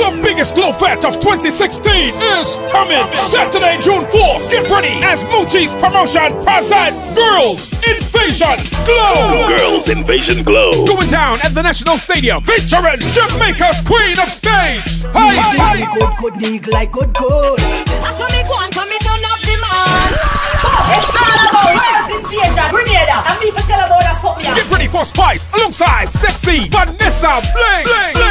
The biggest glow fest of 2016 is coming. Saturday, June 4th. Get ready as Moochie's promotion presents Girls Invasion Glow. Girls Invasion Glow. Going down at the National Stadium featuring Jamaica's Queen of Stage, Spice. Me good, good, need like good, good. That's what me want, so me don't have the man. It's all about Girls Invasion, Grenada. And me for tell about that something. Get ready for Spice alongside Sexy Vanessa Bling. Bling. Bling.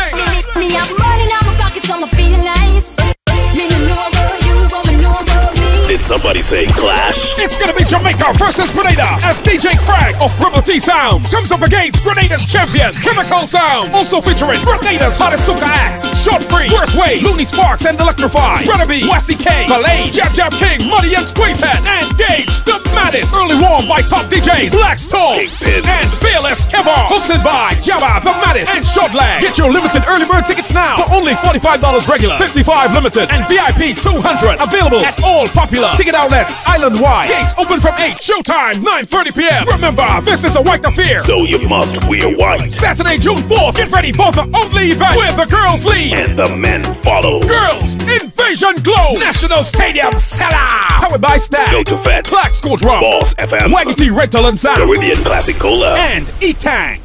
Somebody say Clash? It's gonna be Jamaica versus Grenada as DJ Frag of Rebel T Sounds comes up against Grenada's champion, Chemical Sound. Also featuring Grenada's hottest soca acts, Shortpree, Worst Way, Looney Sparks and Electrify, Brother Wassy K, Malay, Jab Jab King, Muddy and Squeezehead, and Gage, the maddest. Early warm by top DJs, Black Storm, Kingpin. and Fearless Hosted by Jabba, the maddest, and Shortland. Get your limited early bird tickets now for only $45 regular, 55 limited, and VIP 200. Available at all popular ticket outlets island-wide. Gates open from 8, showtime 9.30 p.m. Remember, this is a white affair. So you must wear white. Saturday, June 4th, get ready for the only event where the girls lead. And the men follow. Girls Invasion Glow National Stadium Seller. Powered by Stack. Go to Fat. Clax Gold Drum. Boss FM. Waggity Rental and Sound. Caribbean Classic Cola. And E-Tang.